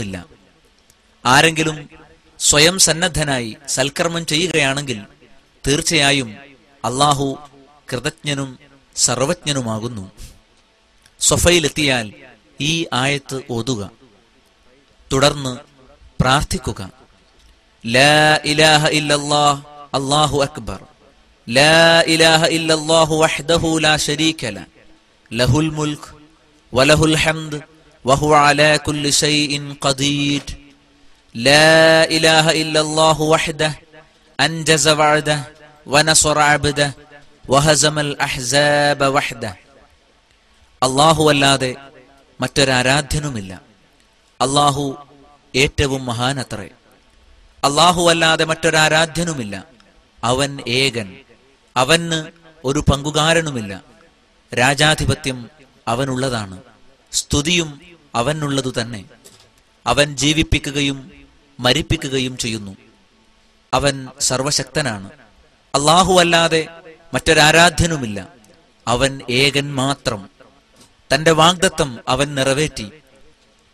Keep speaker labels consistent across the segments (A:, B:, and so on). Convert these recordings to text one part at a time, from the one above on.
A: ഇല്ല ആരെങ്കിലും സ്വയം സന്നദ്ധനായി സൽക്കർമ്മം ചെയ്യുകയാണെങ്കിൽ തീർച്ചയായും അള്ളാഹു കൃതജ്ഞനും സർവജ്ഞനുമാകുന്നു. സൊഫയിലെത്തിയാൽ ഈ ആയത്ത് ഓതുക. തുടർന്ന് പ്രാർത്ഥിക്കുക. ലാ ഇലാഹ ഇല്ലല്ലാഹ് അല്ലാഹു അക്ബർ. ലാ ഇലാഹ ഇല്ലല്ലാഹു വഹ്ദഹു ലാ ശരീക ലഹുൽ മുൽക്ക് വലഹുൽ ഹംദ് വഹുവ അലാ കുല്ലി ശൈഇൻ ഖദീർ. ലാ ഇലാഹ ഇല്ലല്ലാഹു വഹ്ദഹു അൻജസ വഅദഹു വനസറ അബ്ദഹു വഹസമൽ അഹ്സാബ വഹ്ദഹു. അല്ലാഹു അല്ലാതെ മറ്റൊരാരാധ്യനുമില്ല. അള്ളാഹു ഏറ്റവും മഹാനത്രേ. അള്ളാഹു അല്ലാതെ മറ്റൊരാരാധ്യനുമില്ല. അവൻ ഏകൻ. അവന് ഒരു പങ്കുകാരനുമില്ല. രാജാധിപത്യം അവനുള്ളതാണ്. സ്തുതിയും അവനുള്ളതു തന്നെ. അവൻ ജീവിപ്പിക്കുകയും മരിപ്പിക്കുകയും ചെയ്യുന്നു. അവൻ സർവശക്തനാണ്. അള്ളാഹു അല്ലാതെ മറ്റൊരാരാധ്യനുമില്ല. അവൻ ഏകൻ മാത്രം. തന്റെ വാഗ്ദത്തം അവൻ നിറവേറ്റി.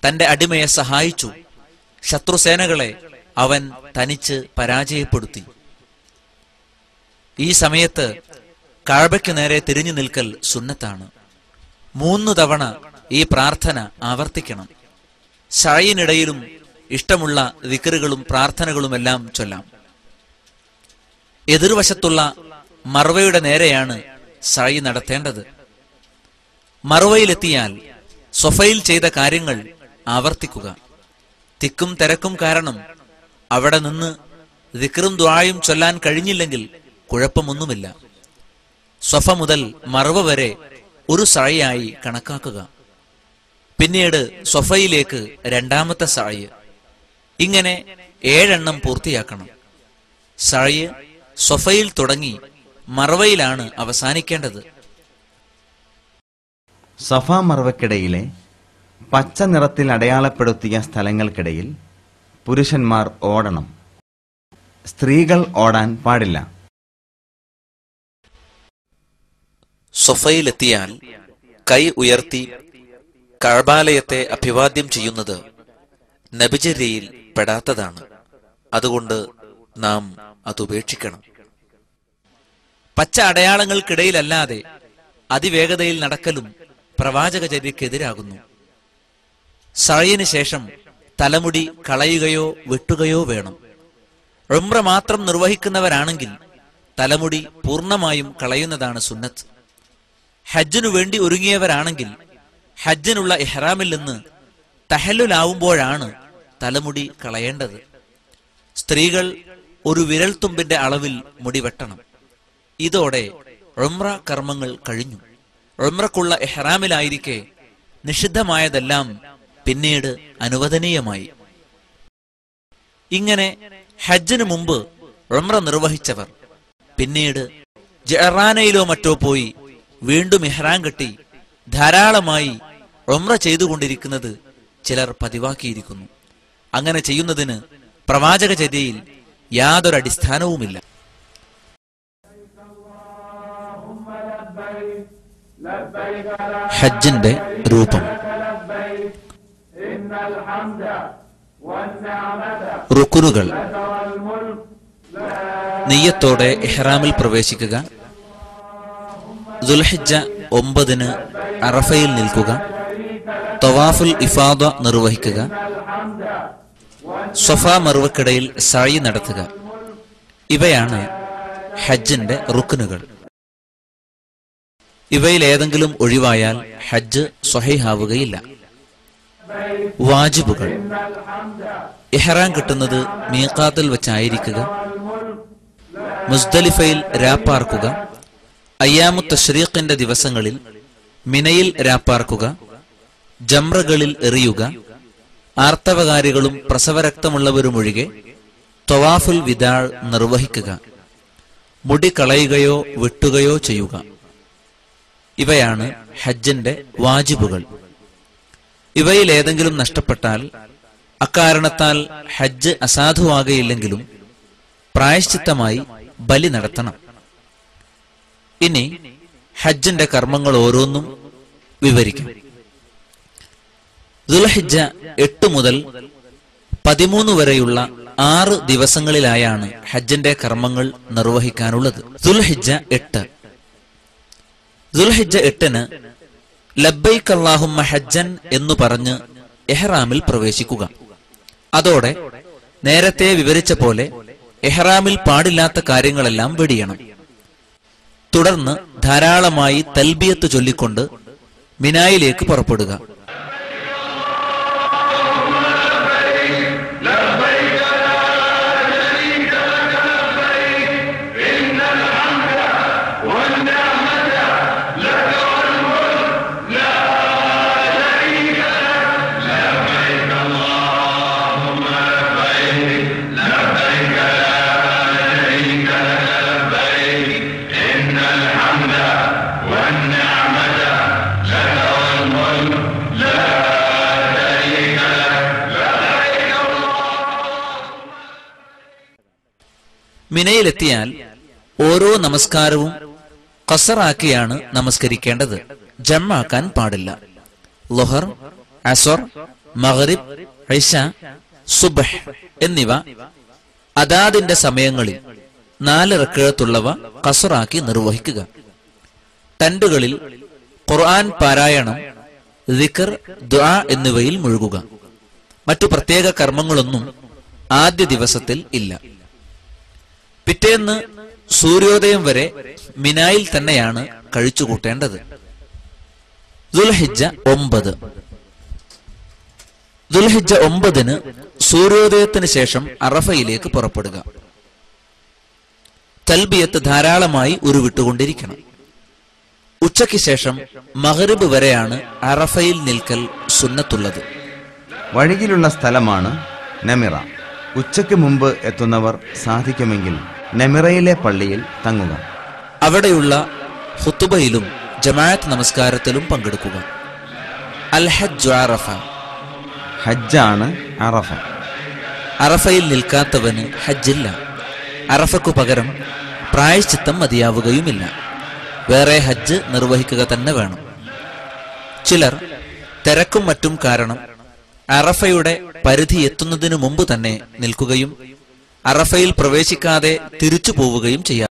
A: തന്റെ അടിമയെ സഹായിച്ചു. ശത്രുസേനകളെ അവൻ തനിച്ച് പരാജയപ്പെടുത്തി. ഈ സമയത്ത് കാഴ്ബയ്ക്ക് നേരെ തിരിഞ്ഞു നിൽക്കൽ സുന്നത്താണ്. മൂന്ന് തവണ ഈ പ്രാർത്ഥന ആവർത്തിക്കണം. ഷായിനിടയിലും ഇഷ്ടമുള്ള ദിക്കറുകളും പ്രാർത്ഥനകളുമെല്ലാം ചൊല്ലാം. എതിർവശത്തുള്ള മറുവയുടെ നേരെയാണ് ഷായി നടത്തേണ്ടത്. മറുവയിലെത്തിയാൽ സൊഫയിൽ ചെയ്ത കാര്യങ്ങൾ ആവർത്തിക്കുക. തിക്കും തിരക്കും കാരണം അവിടെ നിന്ന് ദിക്റും ദ്വായും ചൊല്ലാൻ കഴിഞ്ഞില്ലെങ്കിൽ കുഴപ്പമൊന്നുമില്ല. സ്വഫ മുതൽ മറവ വരെ ഒരു സായിയായി കണക്കാക്കുക. പിന്നീട് സൊഫയിലേക്ക് രണ്ടാമത്തെ സായ്. ഇങ്ങനെ ഏഴെണ്ണം പൂർത്തിയാക്കണം. സായ് സൊഫയിൽ തുടങ്ങി മറവയിലാണ് അവസാനിക്കേണ്ടത്.
B: സഫ മറവക്കിടയിലെ പച്ച നിറത്തിൽ അടയാളപ്പെടുത്തിയ സ്ഥലങ്ങൾക്കിടയിൽ പുരുഷന്മാർ ഓടണം. സ്ത്രീകൾ ഓടാൻ പാടില്ല.
A: സൊഫയിലെത്തിയാൽ കൈ ഉയർത്തി കഴബാലയത്തെ അഭിവാദ്യം ചെയ്യുന്നത് നബിചര്യയിൽ പെടാത്തതാണ്. അതുകൊണ്ട് നാം അത് ഉപേക്ഷിക്കണം. പച്ച അടയാളങ്ങൾക്കിടയിലല്ലാതെ അതിവേഗതയിൽ നടക്കലും പ്രവാചകചര്യക്കെതിരാകുന്നു. സഴയിന് ശേഷം തലമുടി കളയുകയോ വെട്ടുകയോ വേണം. ഉംറ മാത്രം നിർവഹിക്കുന്നവരാണെങ്കിൽ തലമുടി പൂർണമായും കളയുന്നതാണ് സുന്നത്ത്. ഹജ്ജിനു വേണ്ടി ഒരുങ്ങിയവരാണെങ്കിൽ ഹജ്ജിനുള്ള ഇഹ്റാമിൽ നിന്ന് തഹല്ലുലാവുമ്പോഴാണ് തലമുടി കളയേണ്ടത്. സ്ത്രീകൾ ഒരു വിരൽത്തുമ്പിന്റെ അളവിൽ മുടി വെട്ടണം. ഇതോടെ ഉംറ കർമ്മങ്ങൾ കഴിഞ്ഞു. ഉംറക്കുള്ള എഹ്റാമിലായിരിക്കെ നിഷിദ്ധമായതെല്ലാം പിന്നീട് അനുവദനീയമായി. ഇങ്ങനെ ഹജ്ജിനു മുമ്പ് ഉംറ നിർവഹിച്ചവർ പിന്നീട് ജറാനയിലോ മറ്റോ പോയി വീണ്ടും ഇഹ്റാം കെട്ടി ധാരാളമായി ഉംറ ചെയ്തുകൊണ്ടിരിക്കുന്നത് ചിലർ പതിവാക്കിയിരിക്കുന്നു. അങ്ങനെ ചെയ്യുന്നതിന് പ്രവാചക ചര്യയിൽ യാതൊരു അടിസ്ഥാനവുമില്ല. ഹജ്ജിന്റെ രൂപം. റുക്കുനുകൾ. നെയ്യത്തോടെ എഹ്റാമിൽ പ്രവേശിക്കുക. ദുൽഹിജ ഒമ്പതിന് അറഫയിൽ നിൽക്കുക. തവാഫുൽ ഇഫാദ നിർവഹിക്കുക. സ്വഫ മറുവക്കിടയിൽ സായി നടത്തുക. ഇവയാണ് ഹജ്ജിന്റെ റുക്കുനുകൾ ഇവയിൽ ഏതെങ്കിലും ഒഴിവായാൽ ഹജ്ജ് സ്വഹൈഹാവുകയില്ല. വാജിബുകൾ. ഇഹ്റാം കിട്ടുന്നത് മീക്കാത്തിൽ വെച്ചായിരിക്കുക. മുസ്ദലിഫയിൽ രാപ്പാർക്കുക. അയ്യാമു തഷ്രീഖിന്റെ ദിവസങ്ങളിൽ മിനയിൽ രാപ്പാർക്കുക. ജംറകളിൽ എറിയുക ആർത്തവകാരികളും പ്രസവരക്തമുള്ളവരുമൊഴികെ തൊവാഫുൽ വിദാൾ നിർവഹിക്കുക മുടി കളയുകയോ വെട്ടുകയോ ചെയ്യുക. ഇവയാണ് ഹജ്ജിന്റെ വാജിബുകൾ. ഇവയിൽ ഏതെങ്കിലും നഷ്ടപ്പെട്ടാൽ അക്കാരണത്താൽ ഹജ്ജ് അസാധുവാകയില്ലെങ്കിലും പ്രായശ്ചിത്തമായി ബലി നടത്തണം. ഇനി ഹജ്ജിന്റെ കർമ്മങ്ങൾ ഓരോന്നും വിവരിക്കാം. ദുൽഹിജ എട്ട് മുതൽ പതിമൂന്ന് വരെയുള്ള ആറ് ദിവസങ്ങളിലായാണ് ഹജ്ജിന്റെ കർമ്മങ്ങൾ നിർവഹിക്കാനുള്ളത്. ദുൽഹിജ എട്ട്. ദുൽഹിജ എട്ടിന് ലബ്ബൈക്ക് അല്ലാഹുമ്മ ഹജ്ജൻ എന്ന് പറഞ്ഞ് എഹ്റാമിൽ പ്രവേശിക്കുക. അതോടെ നേരത്തെ വിവരിച്ച പോലെ എഹ്റാമിൽ പാടില്ലാത്ത കാര്യങ്ങളെല്ലാം വെടിയണം. തുടർന്ന് ധാരാളമായി തൽബിയത്ത് ചൊല്ലിക്കൊണ്ട് മിനായിലേക്ക് പുറപ്പെടുക. മിനയിലെത്തിയാൽ ഓരോ നമസ്കാരവും കസറാക്കിയാണ് നമസ്കരിക്കേണ്ടത്. ജമ്മാക്കാൻ പാടില്ല. ലൊഹർ അസർ മഹറിബ് ഐഷ സുബഹ് എന്നിവ അതാതിന്റെ സമയങ്ങളിൽ നാല് റക്കഴത്തുള്ളവ കസറാക്കി നിർവഹിക്കുക. തണ്ടുകളിൽ ഖുർആൻ പാരായണം ദിക്കർ ദുആ എന്നിവയിൽ മുഴുകുക. മറ്റു പ്രത്യേക കർമ്മങ്ങളൊന്നും ആദ്യ ദിവസത്തിൽ ഇല്ല. പിറ്റേന്ന് സൂര്യോദയം വരെ മിനായിൽ തന്നെയാണ് കഴിച്ചുകൂട്ടേണ്ടത്. ദുൽഹിജ ഒമ്പത്. ദുൽഹിജ ഒമ്പതിന് സൂര്യോദയത്തിന് ശേഷം അറഫയിലേക്ക് പുറപ്പെടുക. തൽബിയത്ത് ധാരാളമായി ഉരുവിട്ടുകൊണ്ടിരിക്കണം. ഉച്ചയ്ക്ക് ശേഷം മഹറിബ് വരെയാണ് അറഫയിൽ നിൽക്കൽ സുന്നത്തുള്ളത്.
B: വഴിയിലുള്ള സ്ഥലമാണ് നമിറ. ഉച്ചയ്ക്ക് മുമ്പ് എത്തുന്നവർ സാധിക്കുമെങ്കിൽ നെമിറയിലെ പള്ളിയിൽ തങ്ങുക.
A: അവിടെയുള്ള ഹുത്തുബയിലും ജമാഅത്ത് നമസ്കാരത്തിലും പങ്കെടുക്കുക. അൽ ഹജ്ജ് അറഫ.
B: ഹജ്ജാണ് അറഫ.
A: അറഫയിൽ നിൽക്കാത്തവന് ഹജ്ജില്ല. അറഫക്കു പകരം പ്രായശ്ചിത്തം മതിയാവുകയുമില്ല. വേറെ ഹജ്ജ് നിർവഹിക്കുക തന്നെ വേണം. ചിലർ തിരക്കും മറ്റും കാരണം അറഫയുടെ പരിധി എത്തുന്നതിനു മുമ്പ് തന്നെ നിൽക്കുകയും അറഫയിൽ പ്രവേശിക്കാതെ തിരിച്ചു പോവുകയും ചെയ്യാം.